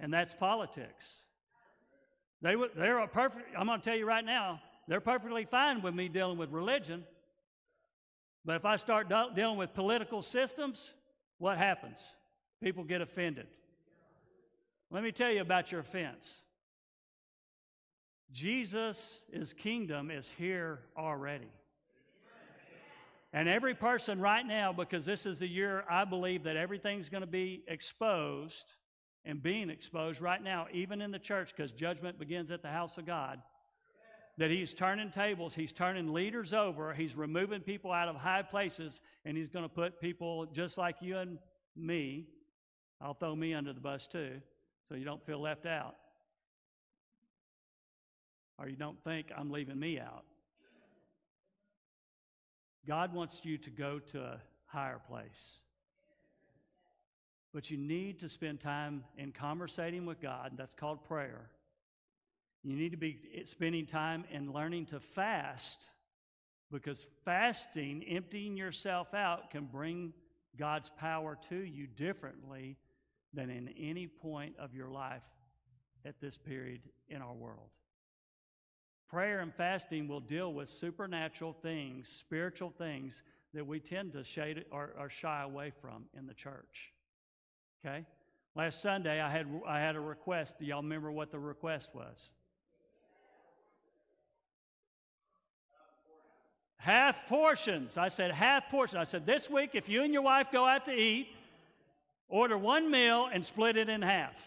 and that's politics. They would, they're perfect, I'm going to tell you right now, they're perfectly fine with me dealing with religion. But if I start de- dealing with political systems, what happens? People get offended. Let me tell you about your offense. Jesus' kingdom is here already. And every person right now, because this is the year I believe that everything's going to be exposed and being exposed right now, even in the church, because judgment begins at the house of God, that He's turning tables, He's turning leaders over, He's removing people out of high places, and He's going to put people just like you and me. I'll throw me under the bus too, so you don't feel left out. Or you don't think I'm leaving me out. God wants you to go to a higher place. But you need to spend time in conversating with God. That's called prayer. You need to be spending time in learning to fast because fasting, emptying yourself out, can bring God's power to you differently than in any point of your life at this period in our world. Prayer and fasting will deal with supernatural things, spiritual things that we tend to shade or, or shy away from in the church. Okay? Last Sunday, I had, I had a request. Do y'all remember what the request was? Half portions. I said half portions. I said, this week, if you and your wife go out to eat, order one meal and split it in half.